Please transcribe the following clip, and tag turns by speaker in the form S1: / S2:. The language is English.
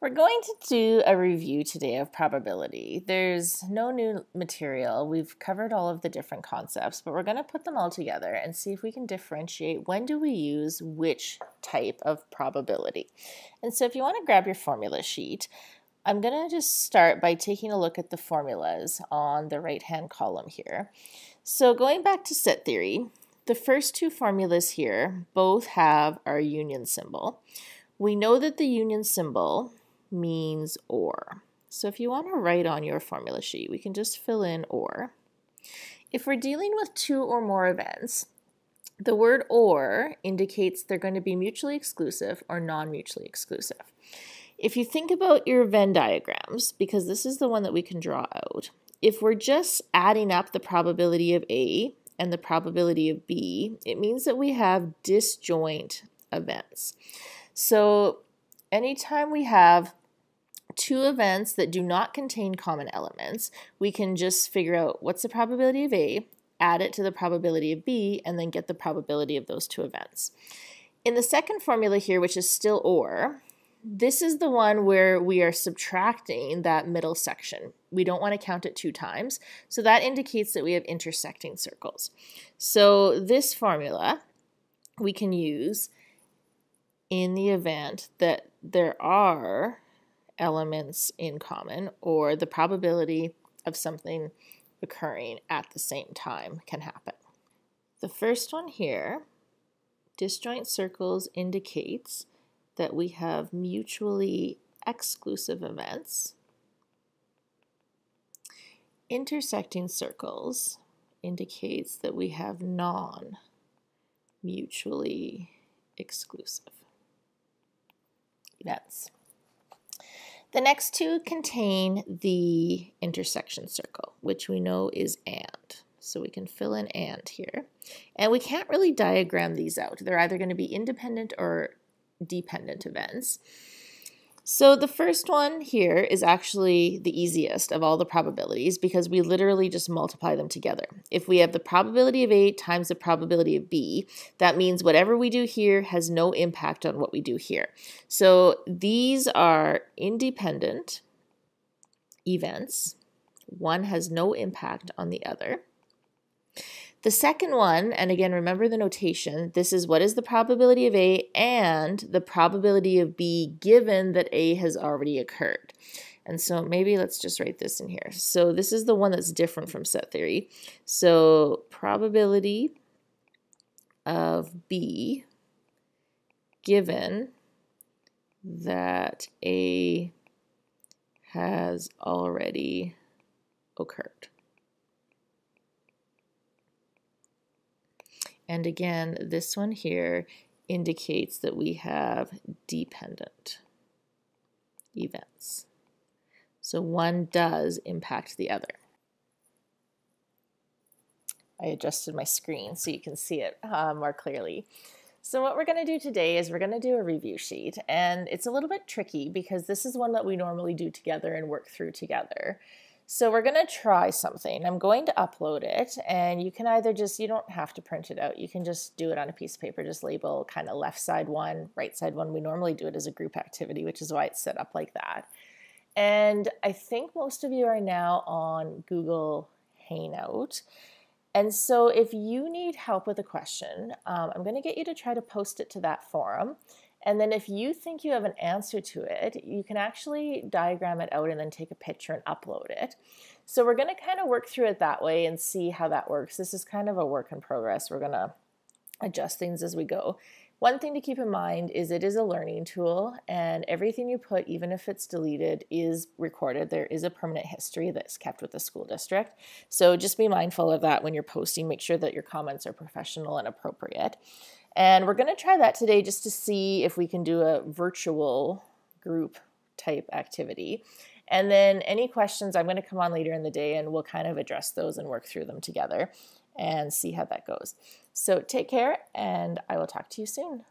S1: We're going to do a review today of probability. There's no new material. We've covered all of the different concepts, but we're going to put them all together and see if we can differentiate when do we use which type of probability. And so if you want to grab your formula sheet, I'm going to just start by taking a look at the formulas on the right-hand column here. So going back to set theory, the first two formulas here both have our union symbol. We know that the union symbol means or. So if you want to write on your formula sheet, we can just fill in or. If we're dealing with two or more events, the word or indicates they're going to be mutually exclusive or non-mutually exclusive. If you think about your Venn diagrams, because this is the one that we can draw out, if we're just adding up the probability of A and the probability of B, it means that we have disjoint events. So anytime we have two events that do not contain common elements, we can just figure out what's the probability of A, add it to the probability of B, and then get the probability of those two events. In the second formula here, which is still OR, this is the one where we are subtracting that middle section. We don't want to count it two times, so that indicates that we have intersecting circles. So this formula we can use in the event that there are elements in common or the probability of something occurring at the same time can happen. The first one here, disjoint circles indicates that we have mutually exclusive events. Intersecting circles indicates that we have non-mutually exclusive events. The next two contain the intersection circle, which we know is AND. So we can fill in AND here. And we can't really diagram these out. They're either going to be independent or dependent events. So the first one here is actually the easiest of all the probabilities because we literally just multiply them together. If we have the probability of A times the probability of B, that means whatever we do here has no impact on what we do here. So these are independent events. One has no impact on the other. The second one, and again, remember the notation, this is what is the probability of A and the probability of B given that A has already occurred. And so maybe let's just write this in here. So this is the one that's different from set theory. So probability of B given that A has already occurred. And again, this one here indicates that we have dependent events. So one does impact the other. I adjusted my screen so you can see it uh, more clearly. So what we're going to do today is we're going to do a review sheet and it's a little bit tricky because this is one that we normally do together and work through together. So we're going to try something. I'm going to upload it and you can either just, you don't have to print it out. You can just do it on a piece of paper, just label kind of left side one, right side one. We normally do it as a group activity, which is why it's set up like that. And I think most of you are now on Google Hangout. And so if you need help with a question, um, I'm going to get you to try to post it to that forum. And then if you think you have an answer to it, you can actually diagram it out and then take a picture and upload it. So we're going to kind of work through it that way and see how that works. This is kind of a work in progress. We're going to adjust things as we go. One thing to keep in mind is it is a learning tool and everything you put, even if it's deleted, is recorded. There is a permanent history that's kept with the school district. So just be mindful of that when you're posting. Make sure that your comments are professional and appropriate. And we're going to try that today just to see if we can do a virtual group type activity. And then any questions, I'm going to come on later in the day and we'll kind of address those and work through them together and see how that goes. So take care and I will talk to you soon.